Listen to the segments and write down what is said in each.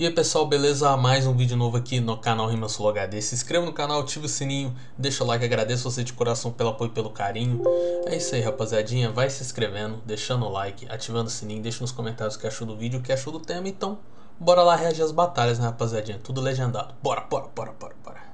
E aí pessoal, beleza? Mais um vídeo novo aqui no canal Rima Sul HD. Se inscreva no canal, ative o sininho, deixa o like, agradeço você de coração pelo apoio e pelo carinho. É isso aí rapaziadinha, vai se inscrevendo, deixando o like, ativando o sininho, deixa nos comentários o que achou do vídeo, o que achou do tema. Então, bora lá reagir às batalhas, né rapaziadinha? Tudo legendado. Bora, bora, bora, bora, bora.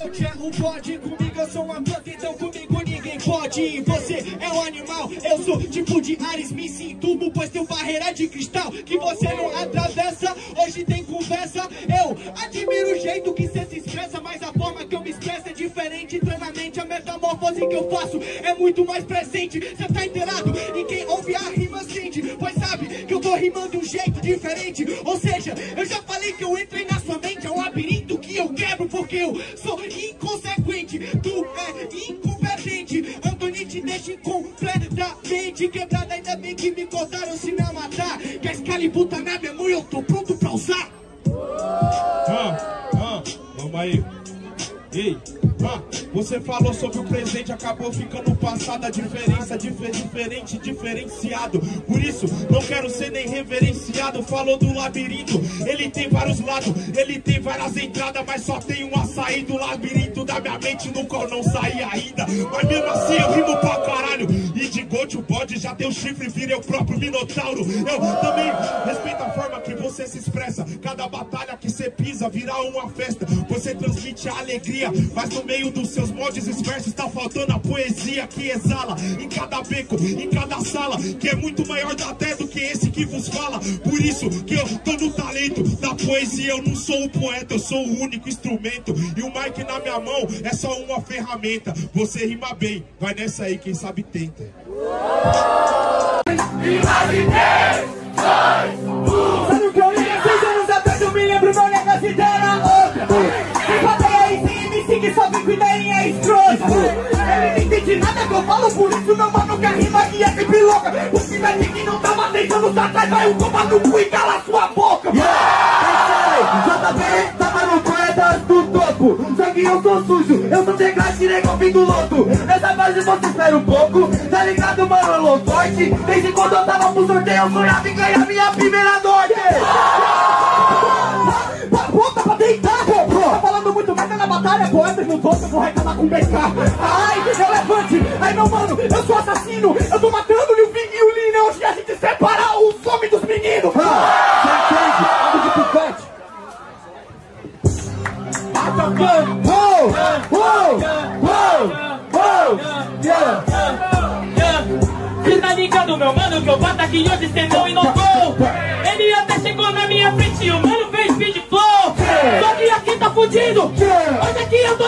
Eu quero pode comigo, eu sou uma planta, então comigo ninguém pode. Você é um animal, eu sou tipo de Ares, me sinto, pois tenho barreira de cristal que você não atravessa. Hoje tem conversa, eu admiro o jeito que você se expressa, mas a forma que eu me expresso é diferente. Treinamento, a metamorfose que eu faço é muito mais presente. Você tá inteirado? E quem ouve a rima sente, pois sabe que eu tô rimando de um jeito diferente. Ou seja, eu já falei que eu entrei na sua mente, é um labirinto que eu quebro porque eu sou inconsequente, tu é incompetente. Antônio te deixa completamente quebrada. Ainda bem que me contaram se me matar. Que a Excalibur tá na e eu tô pronto pra usar. Ah, ah, vamos aí. Ei, você falou sobre o presente, acabou ficando passado. A diferença, difer diferente, diferenciado. Por isso, não quero ser nem reverenciado. Falou do labirinto, ele tem vários lados, ele tem várias entradas, mas só tem uma saída. O labirinto da minha mente no qual não saí ainda. Mas mesmo assim eu rimo pra caralho. E de gote o bode já deu chifre, vira o próprio minotauro. Eu também respeito a forma que você se expressa. Cada batalha que você pisa vira uma festa. Você transmite a alegria mas no meio dos seus moldes e versos tá faltando a poesia que exala em cada beco, em cada sala, que é muito maior até do que esse que vos fala. Por isso que eu tô no talento da poesia, eu não sou o poeta, eu sou o único instrumento. E o mic na minha mão é só uma ferramenta. Você rima bem, vai nessa aí, quem sabe tenta. Sabe o que eu ia? Anos atrás eu me lembro, meu negócio outra que com ideinha escrota Ele não entende nada que eu falo, por isso meu mano quer rima e é sempre louca. O que vai que não tava tentando tá atrás, vai o tomar no cu e cala sua boca. Yeah. JB, tava no poetas do topo. Só que eu sou sujo, eu sou tirei com fim do loto Nessa fase você espera um pouco, tá ligado mano, eu low forte Desde quando eu tava pro sorteio, eu sonhava em ganhar minha primeira noite vou reclamar com BK. Ai, elefante, ai meu mano, eu sou assassino, eu tô matando o Liu Bing e o Lina, hoje a gente separa os homens dos meninos. Ah, você entende? Ando de pipete. Uou, uou, uou, uou, yeah. Cê tá ligado, meu mano, que eu bato aqui hoje cê não inovou Ele até chegou na minha frente e o mano fez speed flow Só que aqui tá fudido Hoje aqui eu tô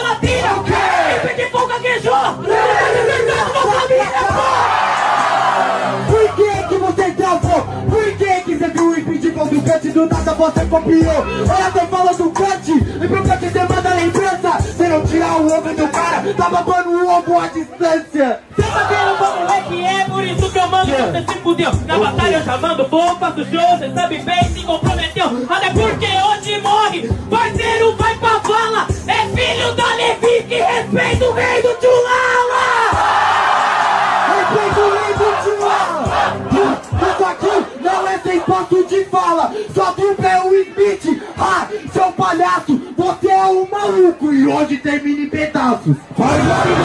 flow do nada você copiou? Olha, tô falando do cut E pro cut você manda lembrança. Se não tirar o ombro do cara Tá babando o ombro à distância. Cê tá vendo como é que é, por isso que eu mando? Você se fudeu, na batalha eu já mando bom Faço show, cê sabe bem, se comprometeu. Até porque hoje morre, parceiro vai pra vala. É filho da Levi que respeita o rei do maluco E hoje termina em pedaços. Faz barulho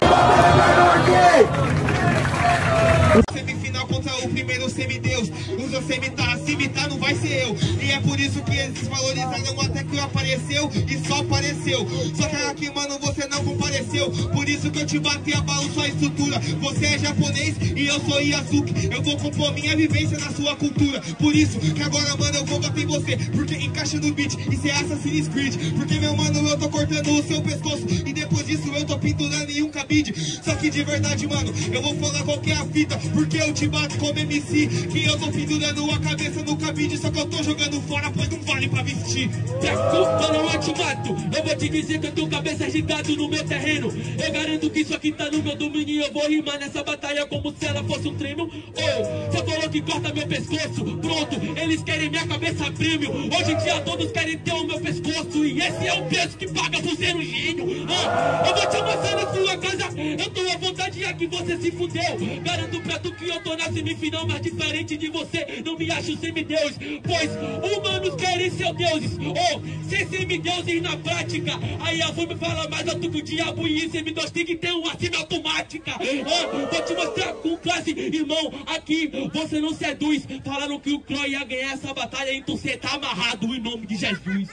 Semifinal contra o primeiro semideus. Seu semitar, se imitar não vai ser eu. E é por isso que eles valorizaram até que eu apareceu E só apareceu. Só que aqui, mano, você não Por isso que eu te bati a bala sua estrutura. Você é japonês e eu sou Yazuki Eu vou compor minha vivência na sua cultura. Por isso que agora, mano, eu vou bater em você. Porque encaixa no beat e cê é Assassin's Creed. Porque, meu mano, eu tô cortando o seu pescoço. E depois disso eu tô pendurando em um cabide. Só que de verdade, mano, eu vou falar qual que é a fita. Porque eu te bato como MC Que eu tô pendurando a cabeça no cabide. Só que eu tô jogando fora, pois não vale pra vestir. Desculpa, eu te mato. Eu vou te dizer que eu tenho cabeça gigante no meu terreno Eu garanto que isso aqui tá no meu domínio Eu vou rimar nessa batalha como se ela fosse um treino. Oh, você falou que corta meu pescoço. Pronto, eles querem minha cabeça prêmio Hoje em dia todos querem ter o meu pescoço. E esse é o preço que paga por ser um gênio. Oh, Eu vou te amassar na sua casa. Eu tô à vontade aqui você se fudeu. Garanto pra tu que eu tô na semifinal Mas diferente de você não me acho semideus, pois humanos querem ser deuses. Ou ser semideuses na prática. Aí a me fala mais alto que o diabo e semideus tem que ter uma cena automática. Oh, vou te mostrar com classe, irmão. Aqui você não seduz. Falaram que o Croy ia ganhar essa batalha, então você tá amarrado em nome de Jesus.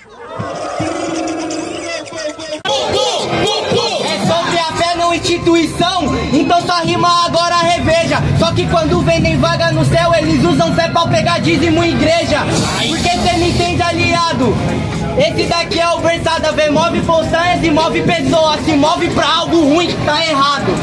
É sobre a fé, não instituição. Então só rima agora reveja. Só que quando vendem vaga no céu, eles usam fé pra pegar dízimo igreja. Porque cê me entende, aliado. Esse daqui é o versada, vê move postanhas e move pessoas. Se move pra algo ruim que tá errado.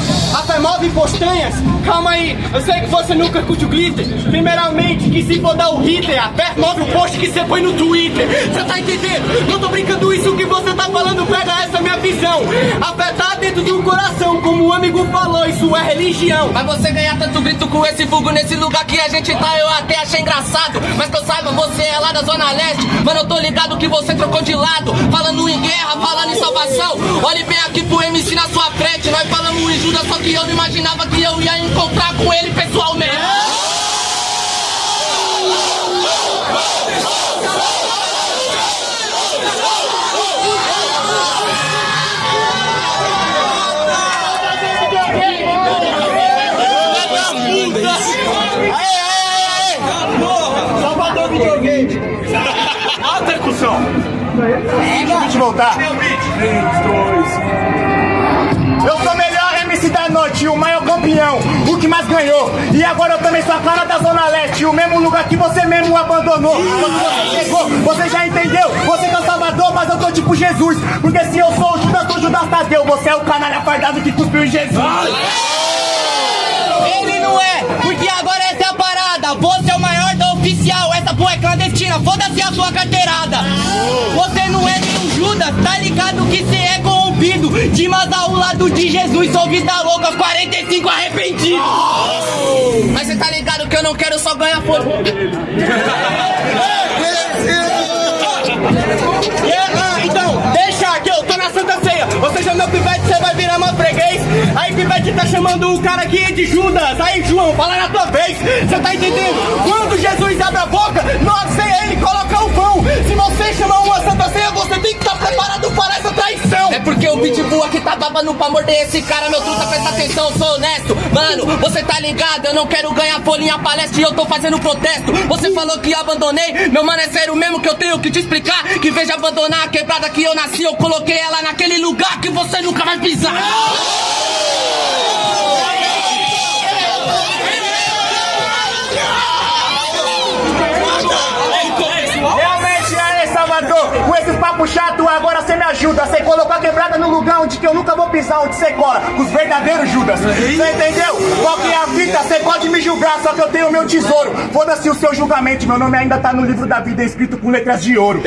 Fé move postanhas? Calma aí, eu sei que você nunca curte o glitter. Primeiramente, que se for dar o Hitler, a fé move o post que você põe no Twitter. Você tá entendendo? Não tô brincando isso que você tá falando, pega essa minha visão. A fé tá dentro do coração, como o amigo falou, isso é religião. Mas você ganhar tanto grito com esse vulgo nesse lugar que a gente tá, eu até achei engraçado. Mas que eu saiba, você é lá da Zona Leste. Mano, eu tô ligado que você trocou de lado. Falando em guerra, falando em salvação. Olhe bem aqui pro MC na sua frente. Nós falamos em Judas, só que eu não imaginava que eu ia encontrar com ele pessoalmente. Deixa eu te voltar. 3, 2, 1. Eu sou o melhor MC da noite, o maior campeão, o que mais ganhou. E agora eu também sou a cara da Zona Leste, o mesmo lugar que você mesmo abandonou. Quando você chegou, você já entendeu? Você que é o Salvador, mas eu tô tipo Jesus. Porque se eu sou o Judas, sou o Judas Tadeu. Você é o canalha fardado que cuspiu em Jesus. Ele não é, porque agora essa é a parada. Você é o maior da oficial, essa porra é clandestina. Foda-se a sua carteirada. Você não é nenhum Judas, tá ligado que você é corrompido. Dimas ao lado de Jesus, sou vida louca, 45 arrependido. Mas você tá ligado que eu não quero só ganhar foda. chamando o cara aqui de Judas. Aí, João, fala na tua vez. Você tá entendendo? Quando Jesus abre a boca, nós sem ele coloca o pão. Se você chamar uma Santa Ceia, você tem que estar preparado para essa traição. É porque o Pitbull aqui tá babando pra morder esse cara, meu truta, presta atenção, sou honesto. Mano, você tá ligado, eu não quero ganhar folhinha palestra e eu tô fazendo protesto. Você falou que abandonei, meu mano, é sério mesmo que eu tenho que te explicar. Que de abandonar a quebrada que eu nasci, eu coloquei ela naquele lugar que você nunca vai pisar. É. Com esse papo chato, agora você me ajuda. Você colocou a quebrada no lugar onde que eu nunca vou pisar, onde você cola. Com os verdadeiros Judas. Você entendeu? Qual que é a fita? Você pode me julgar, só que eu tenho meu tesouro. Foda-se o seu julgamento. Meu nome ainda tá no livro da vida escrito com letras de ouro.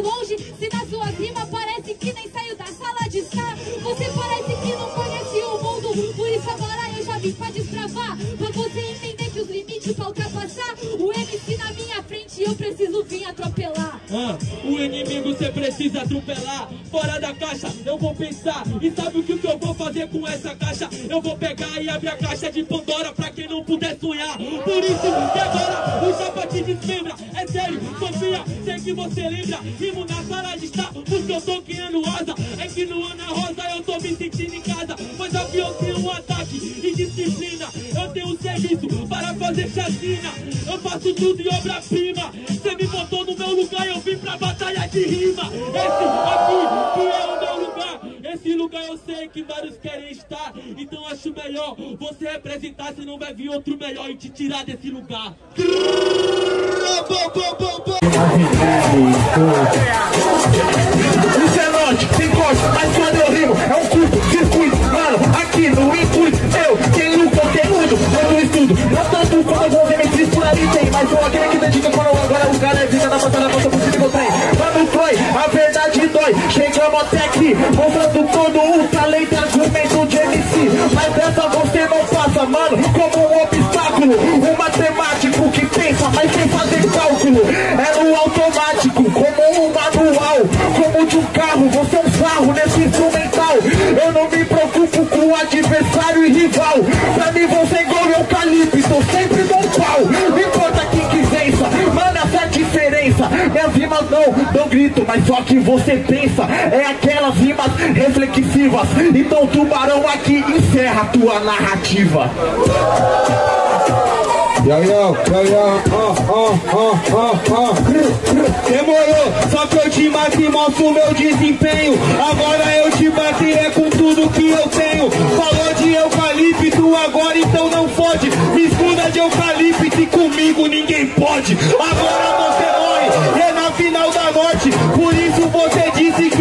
Longe se na sua rima parece que nem saiu da sala de estar? Você parece que não conhece o mundo, por isso agora eu já vim pra destravar. Pra você entender que os limites pra ultrapassar, o MC na minha frente eu preciso vir atropelar. Ah, o inimigo cê precisa atropelar Fora da caixa, eu vou pensar E sabe o que, que eu vou fazer com essa caixa? Eu vou pegar e abrir a caixa de Pandora Pra quem não puder sonhar Por isso que Que você lembra Rimo na sala de estar, porque eu tô criando asa. É que no Ana Rosa eu tô me sentindo em casa Mas aqui eu tenho um ataque e disciplina. Eu tenho um serviço para fazer chacina. Eu faço tudo em obra-prima. Cê me botou no meu lugar eu vim pra batalha de rima. Esse aqui que é o meu lugar Esse lugar eu sei que vários querem estar Então acho melhor você representar Senão vai vir outro melhor e te tirar desse lugar. Tem corte, mas quando eu rimo é um curto circuito, mano, aqui no intuito, eu eu não estudo, não tanto como alguns MCs por aí tem, mas sou aquele que dedica quando agora o cara é vida na batalha, volta por cima eu tenho. Mano, foi, a verdade dói, chegamos até aqui, mostrando todo o talento argumento de MC, mas dessa não passa, mano, como um obstáculo. Um matemático que pensa, mas sem fazer cálculo. É no automático, como um manual. Como de um carro, você é um sarro nesse Eu não me preocupo com adversário e rival. Pra mim você é igual eucalipto, sempre dou pau. Não importa quem que vença, mano, essa diferença. Minhas rimas não dão grito, mas só que você pensa. É aquelas rimas reflexivas. Então tubarão aqui encerra tua narrativa. Yo, yo, yo, yo. Demorou, só que eu te mato e mostro meu desempenho. Agora eu te baterei com tudo que eu tenho. Falou de eucalipto agora, então não fode. Me escuda de eucalipto e comigo ninguém pode. Agora você morre, é na final da morte. Por isso você disse que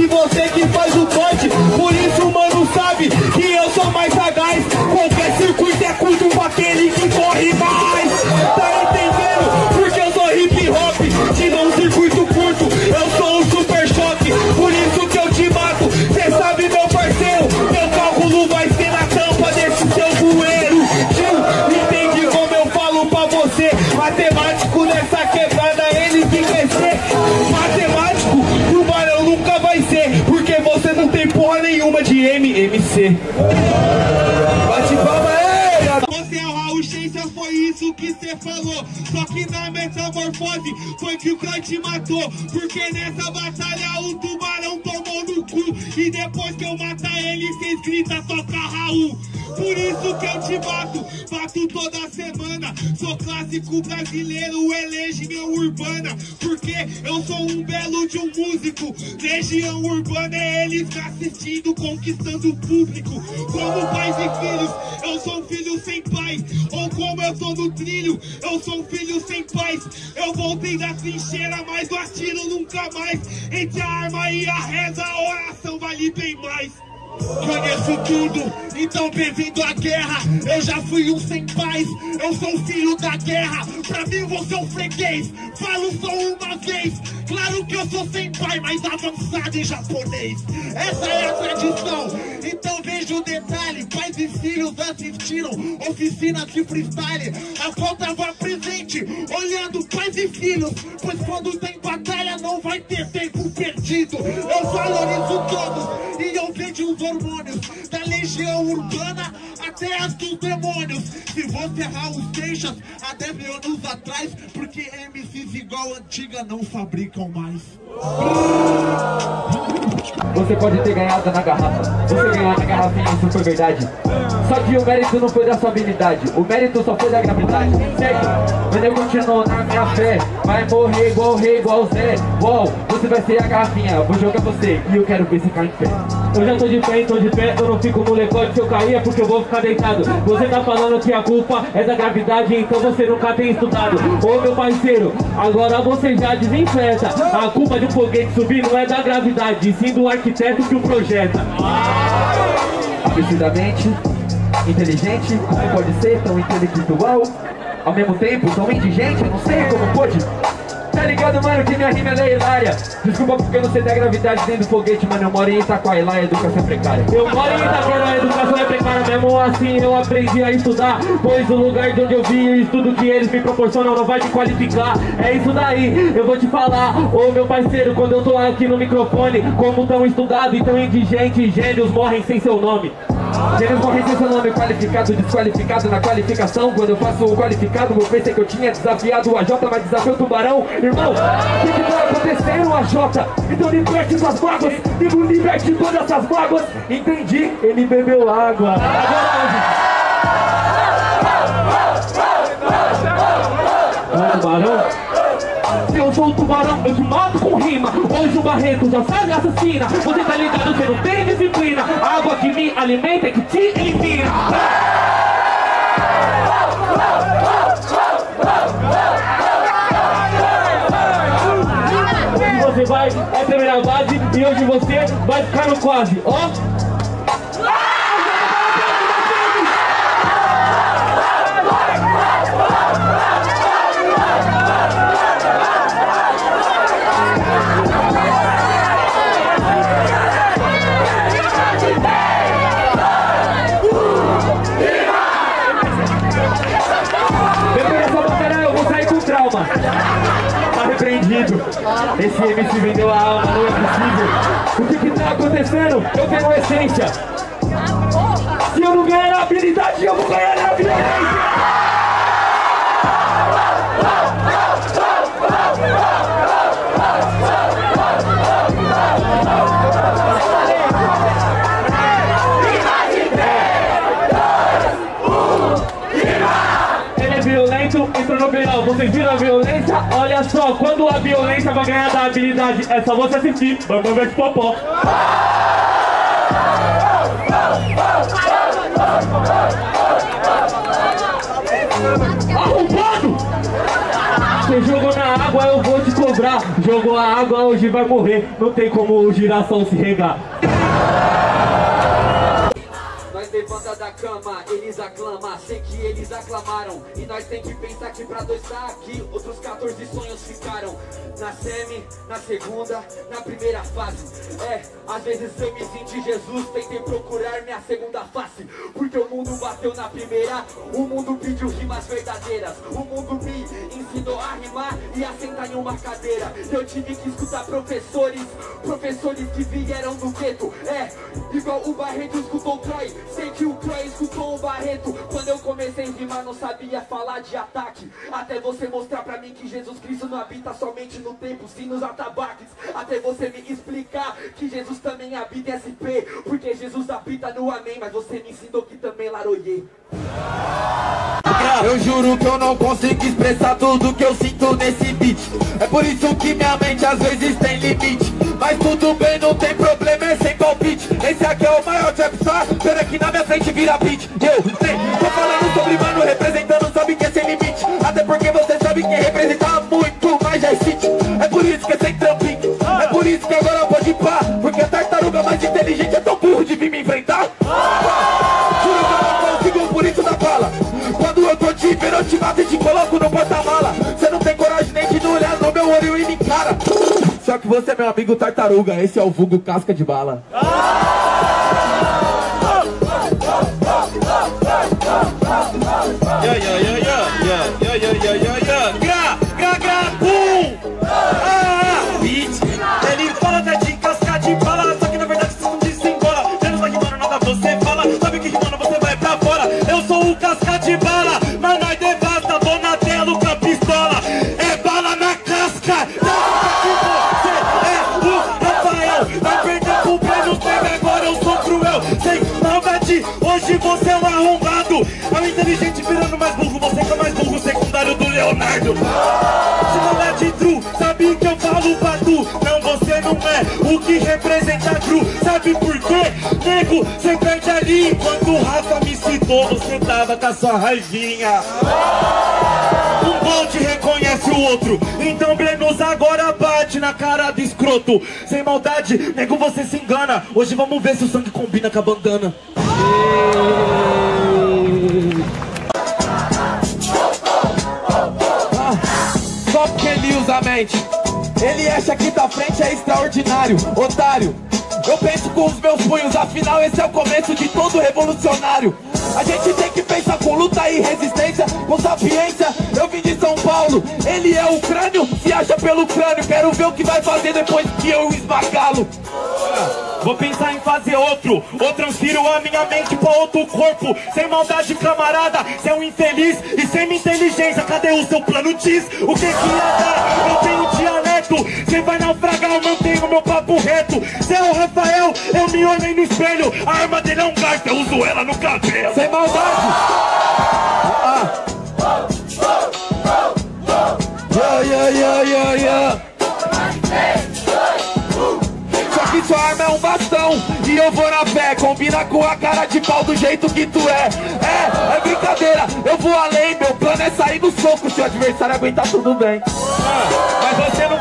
MMC. Bate palma, garoto. Você é o Raul Seixas, foi isso que cê falou. Só que na metamorfose foi que o clã te matou. Porque nessa batalha o tubarão tomou no cu. E depois que eu matar ele, cês grita, toca Raul. Por isso que eu te bato, bato toda semana. Sou clássico brasileiro, elege meu urbana. Porque eu sou um belo de um músico. Legião urbana é eles me assistindo, conquistando o público. Como pais e filhos, eu sou um filho sem pai. Ou como eu tô no trilho, eu sou um filho sem paz. Eu voltei da trincheira, mas o atiro nunca mais. Entre a arma e a reza, a oração vale bem mais. Conheço tudo, então bem-vindo à guerra. Eu já fui um sem paz, eu sou filho da guerra. Pra mim você é um freguês, falo só uma vez. Claro que eu sou sem pai, mas avançado em japonês. Essa é a tradição, então veja o detalhe. Pais e filhos assistiram oficinas de freestyle. A falta vai presente, olhando pais e filhos. Pois quando tem batalha não vai ter tempo perdido. Eu valorizo todos e eu vejo os hormônios da legião urbana até as dos demônios. Se você errar os há 10 mil anos atrás, porque MCs igual antiga não fabricam mais. Você pode ter ganhado na garrafa, você ganhou na garrafinha, isso foi verdade. Só que o mérito não foi da sua habilidade, o mérito só foi da gravidade. Segue, mas eu continuo na minha fé. Vai morrer igual rei, igual Zé. Uou, você vai ser a garrafinha, vou jogar você e eu quero ver você cair em pé. Eu já tô de pé, tô de pé, eu não fico molecote se eu cair é porque eu vou ficar deitado. Você tá falando que a culpa é da gravidade, então você nunca tem estudado. Ô meu parceiro, agora você já desinfeta. A culpa de um foguete subir não é da gravidade, sim do arquiteto que o projeta. Absurdamente, inteligente, como pode ser tão intelectual? Ao mesmo tempo, tão indigente, não sei como pode. Tá ligado, mano, que minha rima é hilária Desculpa porque eu não sei da gravidade dentro do foguete Mano, eu moro em Itaquai, lá a educação é precária. Eu moro em Itaquera, a educação é precária mesmo assim eu aprendi a estudar Pois o lugar de onde eu vim, o estudo que eles me proporcionam não vai te qualificar. É isso daí, eu vou te falar Ô meu parceiro, quando eu tô aqui no microfone Como tão estudado e tão indigente Gênios morrem sem seu nome Morrem sem seu nome qualificado, desqualificado na qualificação Quando eu faço o qualificado, eu pensei que eu tinha desafiado o AJ Mas desafiou o tubarão. Irmão, o que que tá acontecendo, AJ? Então liberte suas mágoas, digo liberte todas essas mágoas. Entendi, ele bebeu água. Se eu sou o tubarão, eu te mato com rima. Hoje o Barreto já sabe assassina. Você tá ligado, você não tem disciplina. A água que me alimenta é que te elimina E você vai, é a primeira base E hoje você vai ficar no quase, ó. alma. Esse MC vendeu a alma, não é possível. O que que tá acontecendo? Eu tenho essência. Se eu não ganhar na habilidade, eu vou ganhar na violência. Viram a violência? Olha só, quando a violência vai ganhar da habilidade, é só você assistir. Ver esse popó. Arrombado! Você jogou na água, eu vou te cobrar. Jogou a água, hoje vai morrer. Não tem como o girassol se regar. Levanta da cama, eles aclamam, sei que eles aclamaram. E nós tem que pensar que pra dois tá aqui, outros 14 sonhos ficaram. Na semi, na segunda, na primeira fase. É, às vezes eu me senti Jesus, tentei procurar minha segunda face. Porque o mundo bateu na primeira, o mundo pediu rimas verdadeiras. O mundo me ensinou a rimar e a sentar em uma cadeira. Eu tive que escutar professores, professores que vieram do gueto. É, igual o Barreto escutou o Croy, sei que o Croy escutou o Barreto. Quando eu comecei a rimar, não sabia falar de ataque. Até você mostrar pra mim que Jesus Cristo não habita somente no tempo, sim nos atabaques. Até você me explicar que Jesus também habita em SP. Porque Jesus habita no Amém, mas você me ensinou que também laroiei. Eu juro que eu não consigo expressar tudo que eu sinto nesse beat É por isso que minha mente às vezes tem limite Mas tudo bem, não tem problema, é sem palpite Esse aqui é o maior trap star, pena que na minha frente vira beat. Eu sei, tô falando sobre mano, representando, sabe que é sem limite. Até porque você sabe que representa muito mais já existe É por isso que é sem trampinho, é por isso que agora pode pá Porque a tartaruga mais inteligente é tão burro de vir me enfrentar. Juro que eu não consigo por isso da fala Quando eu tô te vendo eu te mato e te coloco no porta-mala. Você não tem coragem nem de olhar no meu olho e me encara Só que você é meu amigo tartaruga, esse é o vulgo casca de bala. Ya, Se não é de true, sabe que eu falo pra tu. Não, você não é o que representa true. Sabe por quê? Nego, você perde ali. Enquanto o Rafa me citou, você tava com a sua raivinha. Um bonde reconhece o outro. Então Brenos agora bate na cara do escroto. Sem maldade, nego, você se engana. Hoje vamos ver se o sangue combina com a bandana. Ele acha que da frente é extraordinário Otário. Eu penso com os meus punhos Afinal esse é o começo de todo revolucionário. A gente tem que pensar com luta e resistência Com sapiência. Eu vim de São Paulo Ele é o crânio Se acha pelo crânio. Quero ver o que vai fazer depois que eu esmagá-lo. Vou pensar em fazer outro Ou transfiro a minha mente pra outro corpo. Sem maldade, camarada Cê é um infeliz e sem minha inteligência. Cadê o seu plano? Diz? O que que ia dar? Eu tenho Cê vai naufragar, eu mantenho meu papo reto. Cê é o Rafael, eu me olhei no espelho. A arma dele é um garfo, eu uso ela no cabelo. Sem maldade. Ah. Yeah, yeah, yeah, yeah, yeah. Só que sua arma é um bastão. E eu vou na fé, combina com a cara de pau do jeito que tu é. É, é brincadeira, eu vou além. Meu plano é sair do soco. Se o adversário aguentar tudo bem. Mas você não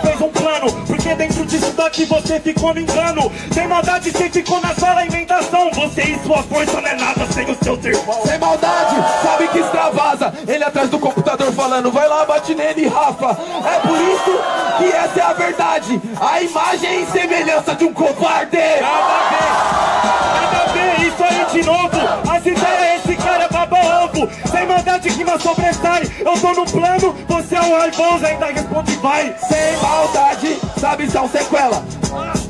Porque dentro disso daqui você ficou no engano. Sem maldade você ficou na sua alimentação Você e sua força não é nada sem os seus irmãos. Sem maldade, sabe que extravasa. Ele atrás do computador falando Vai lá, bate nele, Rafa. É por isso que essa é a verdade. A imagem e semelhança de um covarde. Nada a ver, nada a ver, isso aí de novo. As ideias, campo, sem maldade que mais sobressai. Eu tô no plano, você é um raivão, ainda responde vai. Sem maldade, sabe se é um sequela.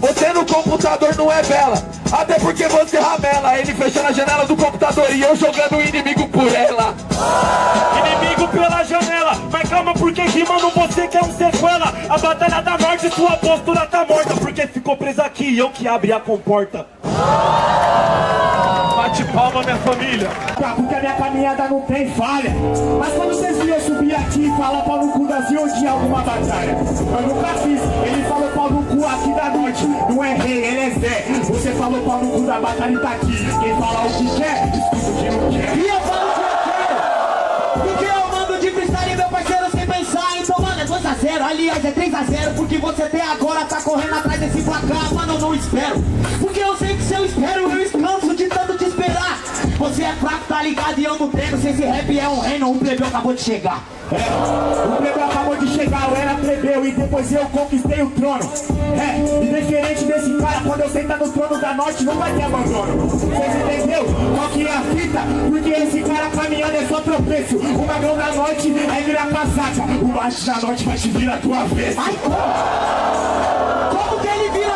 Você no computador não é bela. Até porque você ramela. Ele fechando a janela do computador e eu jogando o inimigo por ela. Inimigo pela janela, mas calma porque rimando você que é um sequela. A batalha da morte, sua postura tá morta. Porque ficou presa aqui e eu que abri a comporta. Bate palma, minha família. Tá, porque a minha caminhada não tem falha. Mas quando vocês viram subir aqui e falar pau no cu das de alguma batalha, eu nunca fiz. Ele falou pau no cu aqui da noite. Não é rei, ele é Zé. Você falou pau no cu da batalha tá aqui. Quem fala o que quer, escuta o que não quer. E eu falo o que eu quero. Porque eu mando de freestyle, meu parceiro, sem pensar. Então, mano, é 2x0. Aliás, é 3x0. Porque você até agora tá correndo atrás desse placar. Mano, eu não espero. Porque eu sei que se eu espero, eu escanso de. Você é fraco, tá ligado? E eu não treino. Se esse rap é um reino, um plebeu acabou de chegar. É, o plebeu acabou de chegar, eu era plebeu e depois eu conquistei o trono. É, diferente desse cara, quando eu sentar no trono da norte, não vai ter abandono. Vocês entendeu? Qual que é a fita? Porque esse cara caminhando é só tropeço. O magrão da norte é virar casaca. O baixo da norte vai te virar tua vez. Ai, como? Como que ele vira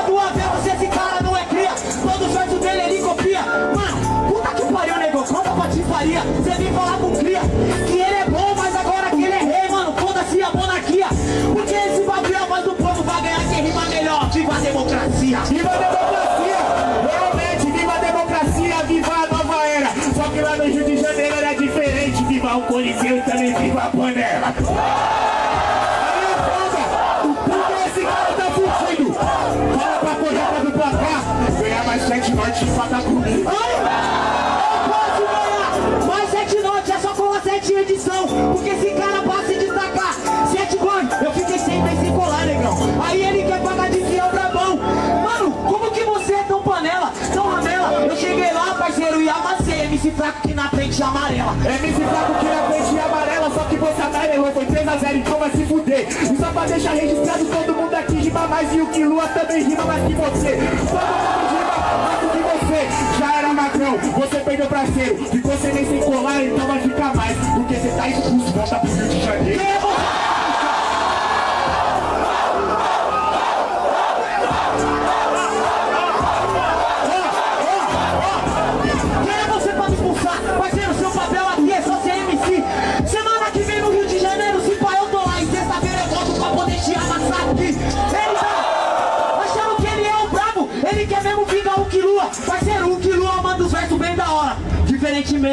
fraco frente amarela. MC Flaco que na frente e amarela, só que você amarelou, foi 3x0, então vai se fuder. E só pra deixar registrado, todo mundo aqui rima mais e o que Lua também rima mais que você. Todo mundo rima mais que você. Já era magrão, você perdeu pra cero. Ficou sem nem sem colar, então vai ficar mais. Porque você tá expulso, volta pro Rio de Janeiro.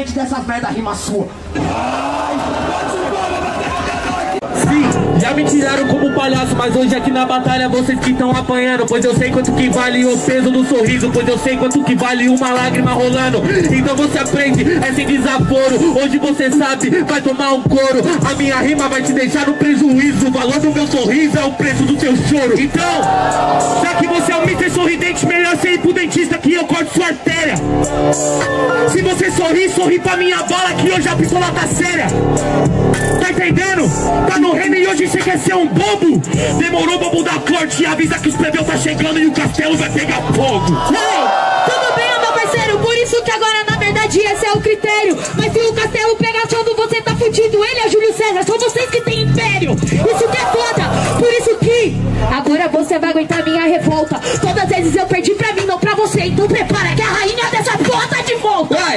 Dessas merda rima sua. Sim, já me tiraram como palhaço, mas hoje aqui na batalha vocês que estão apanhando. Pois eu sei quanto que vale o peso do sorriso, pois eu sei quanto que vale uma lágrima rolando. Então você aprende, é sem desaforo. Hoje você sabe, vai tomar um couro. A minha rima vai te deixar no prejuízo. O valor do meu sorriso é o preço do seu choro. Então, já que você é um mister sorridente, melhor você ir pro dentista que eu corto sua artéria. Se você sorrir, sorri pra minha bala que hoje a pistola tá séria. Tá entendendo? Tá no reino e hoje você quer ser um bobo? Demorou pra mudar a corte avisa que os plebeus tá chegando e o castelo vai pegar fogo. Tudo bem, meu parceiro, por isso que agora na verdade esse é o critério. Mas se o castelo pegar fogo, você tá fudido. Ele é Júlio César, são vocês que têm império. Isso que é foda, por isso que agora você vai aguentar minha revolta. Todas as vezes eu perdi pra mim, não pra você. Então prepara que a rainha dessa porra tá de volta. Vai!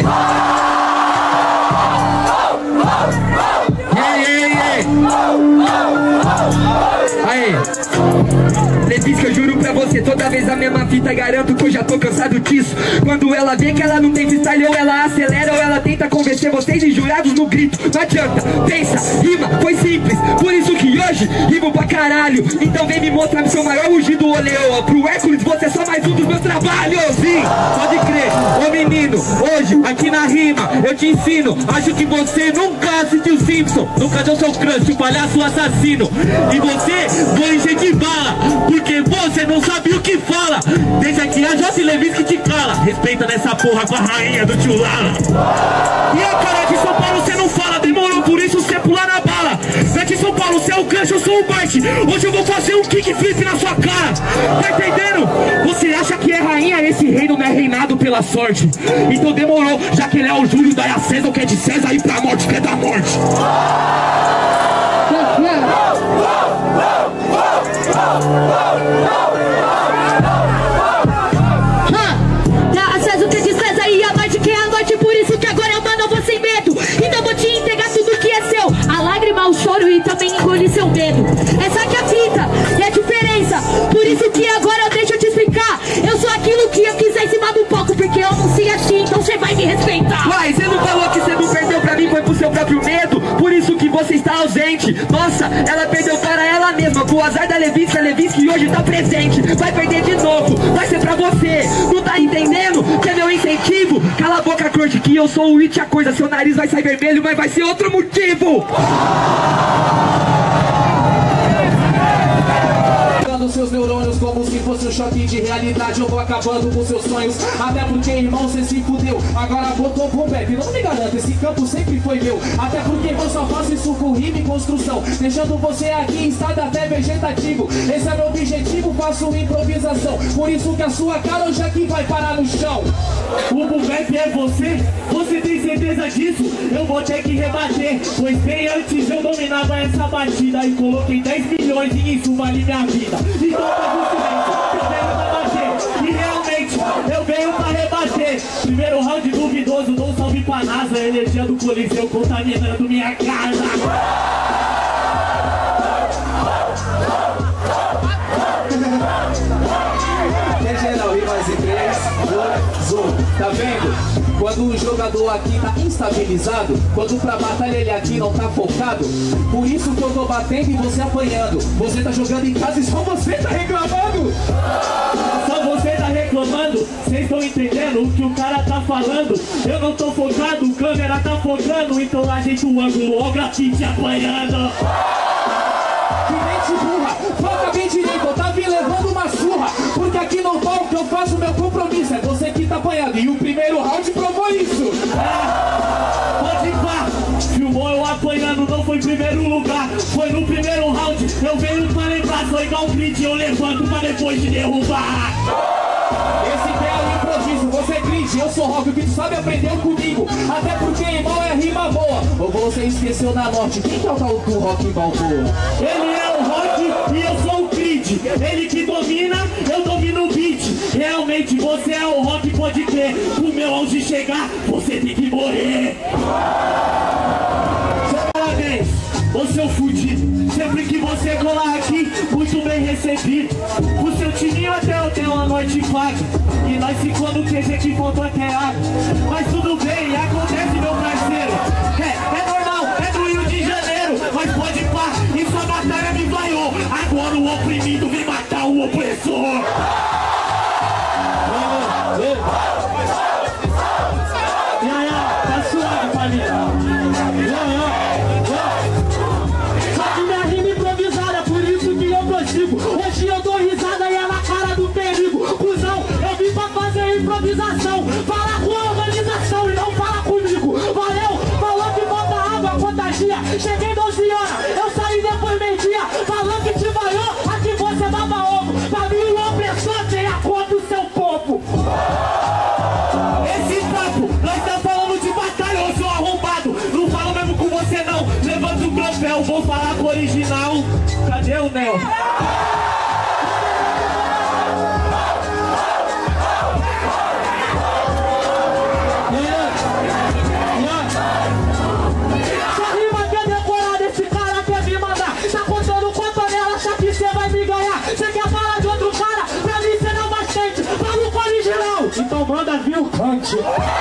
Ei, ei, ei! Aí! Levis que eu juro pra você, toda vez a mesma fita Garanto que eu já tô cansado disso. Quando ela vê que ela não tem freestyle Ou ela acelera ou ela tenta convencer vocês E jurados no grito, não adianta Pensa, rima, foi simples. Por isso que hoje, rimo pra caralho. Então vem me mostrar seu maior rugido Ô leoa, pro Hércules você é só mais um dos meus trabalhos. Sim, pode crer, ô menino Hoje, aqui na rima, eu te ensino. Acho que você nunca assistiu Simpson. Nunca deu seu crush, o palhaço assassino. E você, vou encher de bala sabe o que fala? Deixa aqui a Jossi Levis que te cala. Respeita nessa porra com a rainha do tio Lala. E a cara de São Paulo você não fala Demorou por isso você pular na bala. Daqui São Paulo você é o crush, eu sou o Bart Hoje eu vou fazer um kickflip na sua cara. Tá entendendo? Você acha que é rainha, esse reino não é reinado pela sorte. Então demorou, já que ele é o Júlio, daí a César, o que é de César, e pra morte, que é da morte. Seu medo Essa que é a fita e a diferença Por isso que agora deixa eu te explicar Eu sou aquilo que eu quiser em cima do palco Porque eu não sei assim, então você vai me respeitar Mas você não falou que você não perdeu pra mim, foi pro seu próprio medo. Por isso que você está ausente. Nossa, ela perdeu para ela mesma. Pro azar da Levinsky, a Levinsky hoje tá presente. Vai perder de novo, vai ser pra você. Não tá entendendo? Que é meu incentivo. Cala a boca, corte, que eu sou o It a coisa. Seu nariz vai sair vermelho, mas vai ser outro motivo. Seus neurônios como se fosse um choque de realidade. Eu vou acabando com seus sonhos Até porque, irmão, cê se fudeu. Agora botou pro bebe Não me garanto, esse campo sempre foi meu. Até porque eu só faço isso com rima e construção Deixando você aqui em estado até vegetativo. Esse é meu objetivo, faço improvisação. Por isso que a sua cara hoje aqui vai parar no chão. O Bubep é você? Você tem certeza disso? Eu vou ter que rebater Pois bem antes eu dominava essa batida E coloquei 10 milhões e isso vale minha vida Eu E realmente eu venho pra rebater. Primeiro round duvidoso, um salve pra NASA. Energia do Coliseu contaminando minha casa. É geral, rimas em 3, 2, 1 Tá vendo? Quando o jogador aqui tá instabilizado Quando pra batalha ele aqui não tá focado Por isso que eu tô batendo e você apanhando Você tá jogando em casa e só você tá reclamando Só você tá reclamando, vocês estão entendendo o que o cara tá falando? Eu não tô focado, câmera tá focando, então ajeita o ângulo, ó grafite apanhando. Que mente burra, foca bem direito Eu tava me levando uma surra Porque aqui no palco eu faço meu compromisso É você que tá apanhando e o primeiro round provou isso É, pode ir pá, filmou eu apanhando, não foi em primeiro lugar, foi no primeiro round. Eu venho pra lembrar, sou igual um grid, eu levanto pra depois de derrubar. Esse é eu sou rock, o tu sabe aprendeu comigo Até porque irmão é rima boa Ou você esqueceu da norte, quem que é o tal do rock balboa? Ele é o rock e eu sou o grid. Ele que domina, eu domino o beat. Realmente você é o rock, pode crer. O meu auge chegar, você tem que morrer. Parabéns, ô seu fudido. Sempre que você colar aqui, muito bem recebido. O seu timinho noite paga. E nós ficou no QG que faltou até água. Mas tudo bem, acontece, meu parceiro. É, é normal, é do Rio de Janeiro. Mas pode pá, e sua batalha me vaiou. Agora o oprimido vem matar o opressor. Fala com o original. Então manda vir o.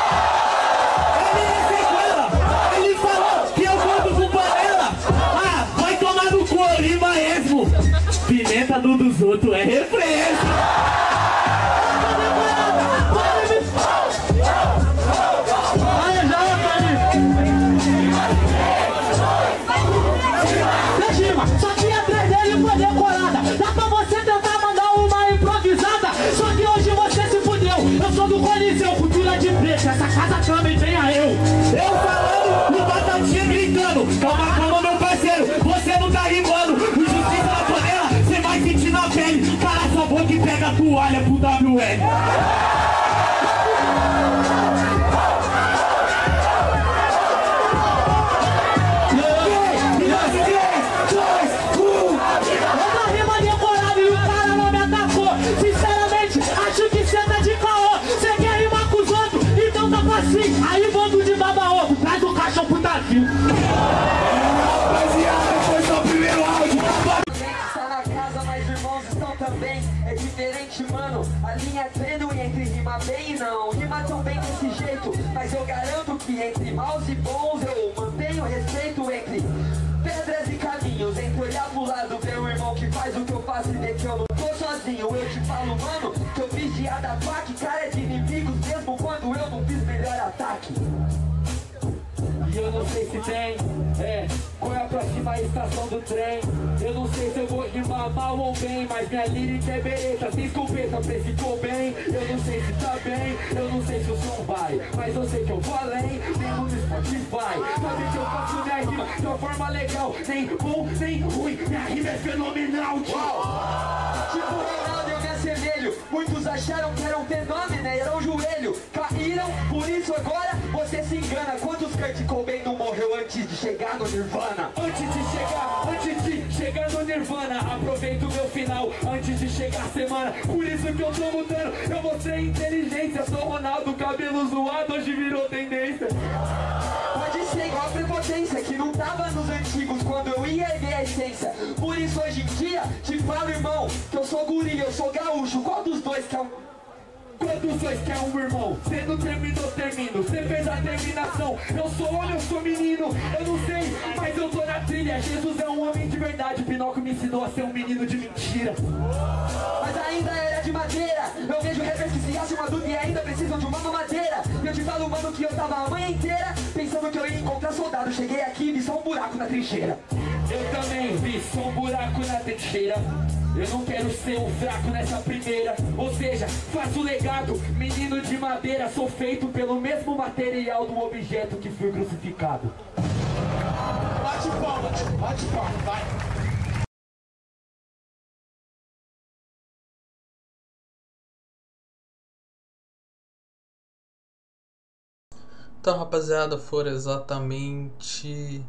dos outros é refresco. Toalha pro WL. Mas eu garanto que entre maus e bons eu mantenho respeito entre pedras e caminhos. Entre olhar pro lado, ver o irmão que faz o que eu faço e ver que eu não tô sozinho. Eu te falo, mano, que eu fiz de ataque, cara de E eu não sei se tem, é, qual é a próxima estação do trem. Eu não sei se eu vou rimar mal ou bem Mas minha lírica é bereta, sem escopeta, precificou bem. Eu não sei se tá bem, eu não sei se o som vai Mas eu sei que eu vou além, mesmo no Spotify Sabe que eu faço minha rima de uma forma legal Nem bom, nem ruim, minha rima é fenomenal, tchau Tipo Reinaldo, assemelho. Muitos acharam que era um fenômeno, era um joelho. Caíram, por isso agora você se engana. Quantos Kurt Cobain não morreu antes de chegar no Nirvana? Antes de chegar, antes de Nirvana Aproveito o meu final, antes de chegar a semana Por isso que eu tô mudando, eu mostrei inteligência Sou Ronaldo, cabelo zoado, hoje virou tendência Pode ser igual a prepotência que não tava nos antigos quando eu ia erguer a essência. Por isso hoje em dia te falo, irmão, que eu sou guri, eu sou gaúcho. Qual dos dois que é um. Qual dos dois quer um irmão? Cê não terminou, termino Cê fez a terminação Eu sou homem, eu sou menino Eu não sei, Jesus é um homem de verdade Pinóquio me ensinou a ser um menino de mentira Mas ainda era de madeira. Eu vejo rappers que se acham e ainda precisam de uma mamadeira. E eu te falo, mano, que eu tava a manhã inteira pensando que eu ia encontrar soldado. Cheguei aqui e vi só um buraco na trincheira. Eu também vi só um buraco na trincheira Eu não quero ser um fraco nessa primeira Ou seja, faço o legado Menino de madeira Sou feito pelo mesmo material do objeto que fui crucificado Então, rapaziada, foram exatamente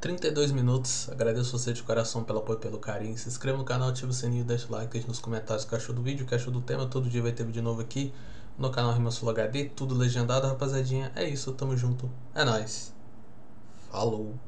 32 minutos. Agradeço você de coração pelo apoio pelo carinho. Se inscreva no canal, ativa o sininho, deixa o like, nos comentários o que achou do vídeo, o que achou do tema. Todo dia vai ter vídeo novo aqui no canal Rima Sul HD, tudo legendado, rapaziadinha. É isso, tamo junto. É nóis. Falou.